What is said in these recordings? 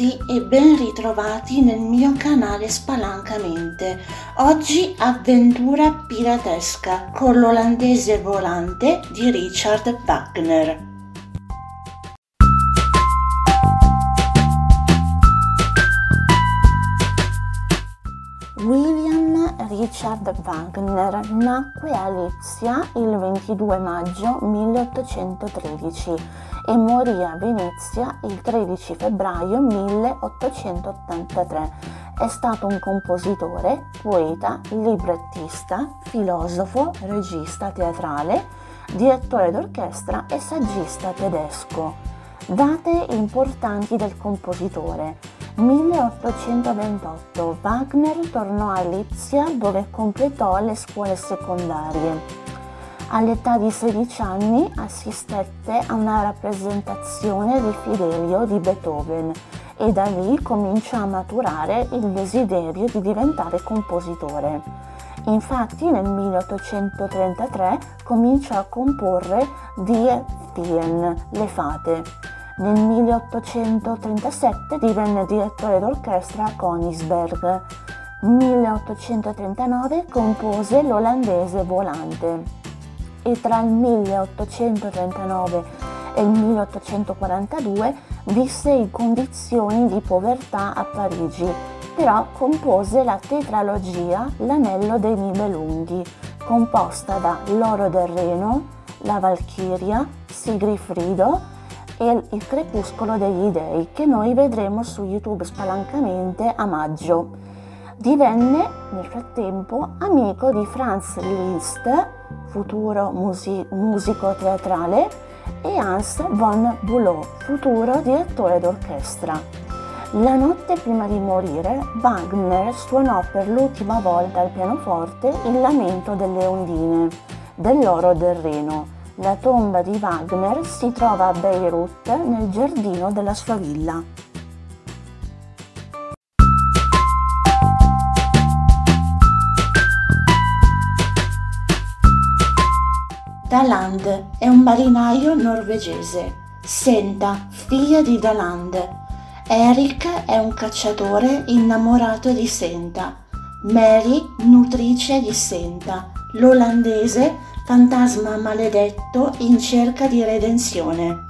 tutti e ben ritrovati nel mio canale Spalancamente. Oggi avventura piratesca con l'olandese volante di Richard Wagner. William Richard Wagner nacque a Lipsia il 22 maggio 1813 e morì a Venezia il 13 febbraio 1883. È stato un compositore, poeta, librettista, filosofo, regista teatrale, direttore d'orchestra e saggista tedesco. Date importanti del compositore. 1828 Wagner tornò a Lipsia dove completò le scuole secondarie. All'età di 16 anni assistette a una rappresentazione di Fidelio di Beethoven e da lì comincia a maturare il desiderio di diventare compositore. Infatti nel 1833 comincia a comporre Die Feen, Le Fate. Nel 1837 divenne direttore d'orchestra a Königsberg. 1839 compose l'olandese Volante e tra il 1839 e il 1842 visse in condizioni di povertà a Parigi, però compose la tetralogia L'anello dei Nibelunghi, composta da L'oro del Reno, La Valchiria, Sigrifrido e Il crepuscolo degli dei, che noi vedremo su YouTube spalancamente a maggio. Divenne nel frattempo amico di Franz Liszt, futuro musi- musico teatrale, e Hans von Bülow, futuro direttore d'orchestra. La notte prima di morire, Wagner suonò per l'ultima volta al pianoforte il lamento delle ondine, dell'oro del Reno. La tomba di Wagner si trova a Beirut nel giardino della sua villa. Daland è un marinaio norvegese. Senta, figlia di Daland. Eric è un cacciatore innamorato di Senta. Mary, nutrice di Senta. L'olandese, fantasma maledetto in cerca di redenzione.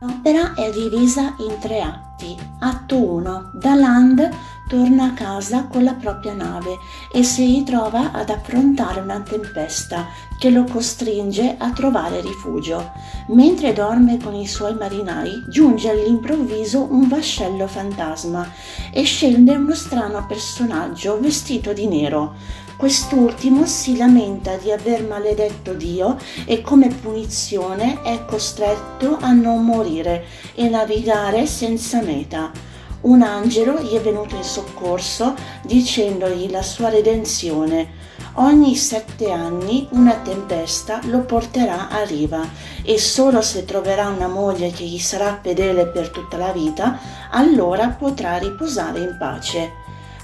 L'opera è divisa in tre atti. Atto 1. Daland torna a casa con la propria nave e si ritrova ad affrontare una tempesta che lo costringe a trovare rifugio. Mentre dorme con i suoi marinai, giunge all'improvviso un vascello fantasma e scende uno strano personaggio vestito di nero. Quest'ultimo si lamenta di aver maledetto Dio e come punizione è costretto a non morire e navigare senza meta un angelo gli è venuto in soccorso dicendogli la sua redenzione. Ogni sette anni una tempesta lo porterà a riva e solo se troverà una moglie che gli sarà fedele per tutta la vita, allora potrà riposare in pace.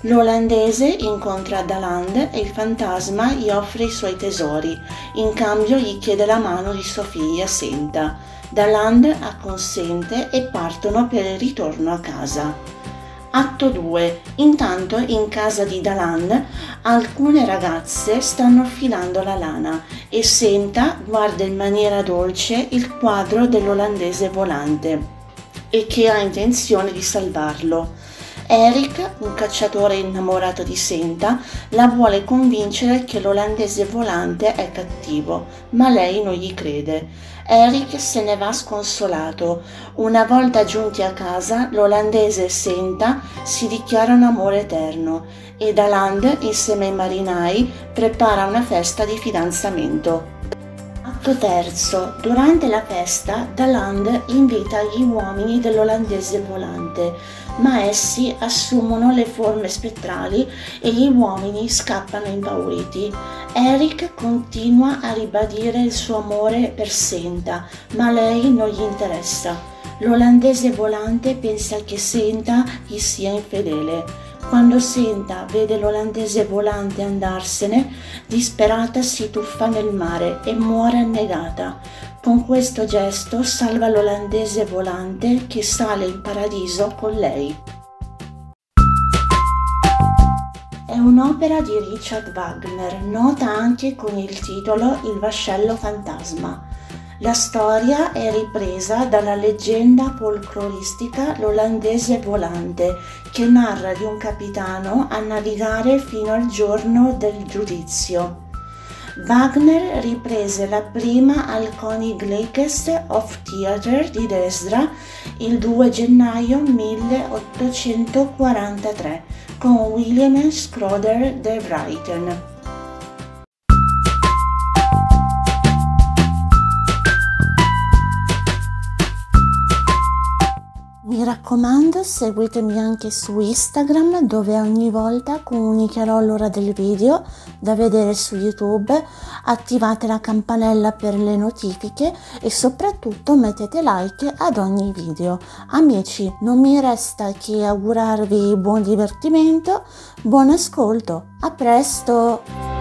L'olandese incontra Daland e il fantasma gli offre i suoi tesori, in cambio gli chiede la mano di sua figlia Senta. Daland acconsente e partono per il ritorno a casa. Atto 2. Intanto in casa di Daland alcune ragazze stanno affilando la lana e Senta guarda in maniera dolce il quadro dell'olandese volante e che ha intenzione di salvarlo. Eric, un cacciatore innamorato di Senta, la vuole convincere che l'olandese volante è cattivo, ma lei non gli crede. Eric se ne va sconsolato. Una volta giunti a casa, l'olandese e Senta si dichiarano amore eterno e Daland, insieme ai marinai, prepara una festa di fidanzamento. Atto terzo. Durante la festa, Daland invita gli uomini dell'olandese volante ma essi assumono le forme spettrali e gli uomini scappano impauriti. Eric continua a ribadire il suo amore per Senta, ma lei non gli interessa. L'olandese volante pensa che Senta gli sia infedele. Quando Senta vede l'olandese volante andarsene, disperata si tuffa nel mare e muore annegata. Con questo gesto salva l'olandese volante che sale in paradiso con lei. È un'opera di Richard Wagner, nota anche con il titolo Il vascello fantasma. La storia è ripresa dalla leggenda folcloristica L'olandese volante, che narra di un capitano a navigare fino al giorno del giudizio. Wagner riprese la prima al Koninklijkes of Theater di Dresda il 2 gennaio 1843 con William Schroeder de Wrighten. Raccomando seguitemi anche su Instagram dove ogni volta comunicherò l'ora del video da vedere su YouTube, attivate la campanella per le notifiche e soprattutto mettete like ad ogni video. Amici, non mi resta che augurarvi buon divertimento, buon ascolto, a presto!